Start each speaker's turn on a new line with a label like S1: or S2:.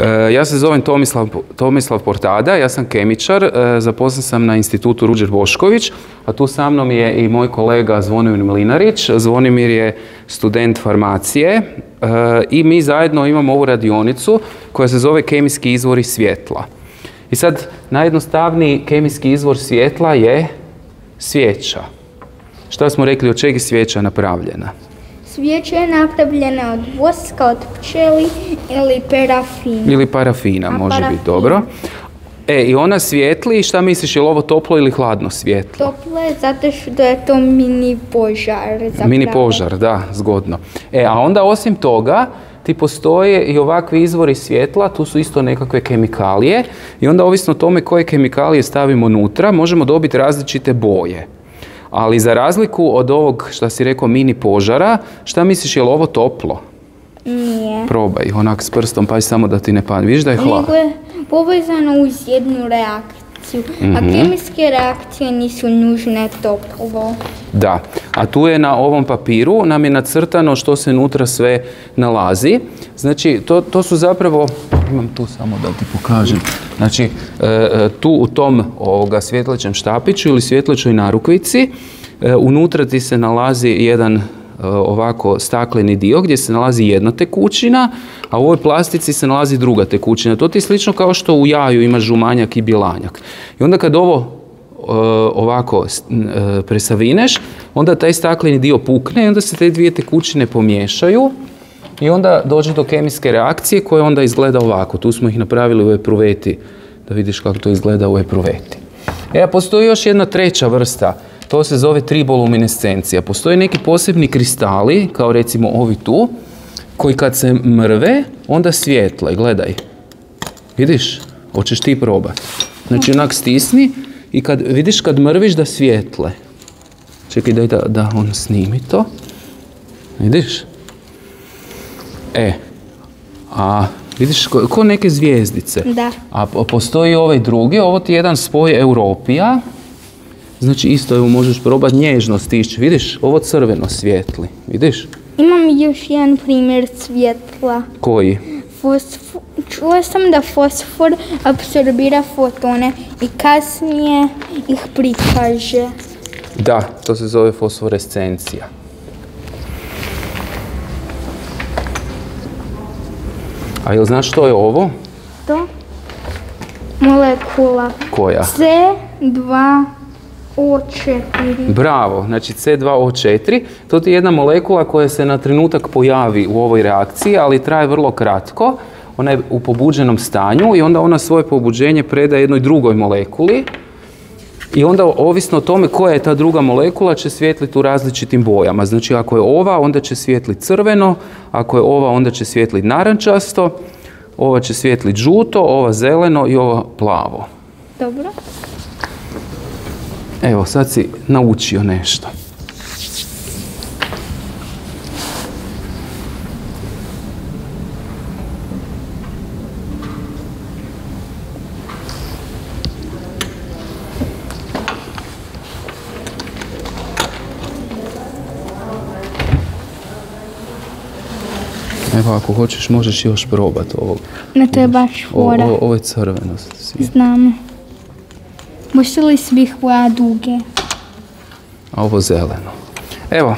S1: E, ja se zovem Tomislav, Tomislav Portada, ja sam kemičar, e, zaposlen sam na institutu Ruđer Bošković, a tu sa mnom je i moj kolega Zvonimir Mlinarić. Zvonimir je student farmacije e, i mi zajedno imamo ovu radionicu koja se zove kemijski izvori svjetla. I sad, najjednostavniji kemijski izvor svjetla je svijeća. Šta smo rekli, od čega je svijeća napravljena?
S2: Svijeća je napravljena od voska, od pčeli ili parafina.
S1: Ili parafina, može biti dobro. E, i ona svijetli, šta misliš, je li ovo toplo ili hladno svjetlo?
S2: Toplo je zato što je to mini požar. Zapravo.
S1: Mini požar, da, zgodno. E, a onda osim toga, ti postoje i ovakvi izvori svjetla, tu su isto nekakve kemikalije i onda ovisno o tome koje kemikalije stavimo unutra, možemo dobiti različite boje. Ali za razliku od ovog, što si rekao, mini požara, šta misliš, je li ovo toplo?
S2: Nije.
S1: Probaj, onak s prstom, pa samo da ti ne padne. Vidiš da je hlad?
S2: Nego je povezano uz jednu reakciju. A
S1: Mhm.
S2: kemijske reakcije nisu nužne toplo.
S1: Da, a tu je na ovom papiru nam je nacrtano što se unutra sve nalazi. Znači, to, to su zapravo, imam tu samo da ti pokažem, znači, e, e, tu u tom svjetlećem štapiću ili svjetlećoj narukvici, e, unutra ti se nalazi jedan ovako stakleni dio gdje se nalazi jedna tekućina, a u ovoj plastici se nalazi druga tekućina. To ti je slično kao što u jaju ima žumanjak i bjelanjak. I onda kad ovo ovako presavineš, onda taj stakleni dio pukne i onda se te dvije tekućine pomiješaju i onda dođe do kemijske reakcije koja onda izgleda ovako. Tu smo ih napravili u epruveti, da vidiš kako to izgleda u epruveti. E, a postoji još jedna treća vrsta, to se zove triboluminescencija. Postoje neki posebni kristali, kao recimo ovi tu, koji kad se mrve, onda svijetle, gledaj. Vidiš? Hoćeš ti probati. Znači onak stisni i kad vidiš kad mrviš da svijetle. Čekaj daj da, da on snimi to. Vidiš? E, a vidiš ko, ko neke zvijezdice.
S2: Da.
S1: A po- postoji ovaj drugi, ovo ti je jedan spoj Europija. Znači isto evo možeš probati nježno stići. Vidiš, ovo crveno svijetli. Vidiš?
S2: Imam još jedan primjer svjetla.
S1: Koji?
S2: Fosfor, čula sam da fosfor apsorbira fotone i kasnije ih prikaže.
S1: Da, to se zove fosforescencija. A jel znaš što je ovo?
S2: To molekula
S1: Koja?
S2: C2O4.
S1: Bravo, znači C2O4, to ti je jedna molekula koja se na trenutak pojavi u ovoj reakciji, ali traje vrlo kratko. Ona je u pobuđenom stanju i onda ona svoje pobuđenje preda jednoj drugoj molekuli i onda ovisno o tome koja je ta druga molekula će svjetliti u različitim bojama. Znači ako je ova, onda će svjetliti crveno, ako je ova, onda će svjetliti narančasto, ova će svjetliti žuto, ova zeleno i ova plavo.
S2: Dobro.
S1: Evo, sad si naučio nešto. Evo, ako hoćeš, možeš još probati ovog.
S2: Ne trebaš
S1: O-
S2: fora.
S1: o- ovo je crveno.
S2: Znamo. Možete li svih boja duge?
S1: a ovo zeleno. Evo,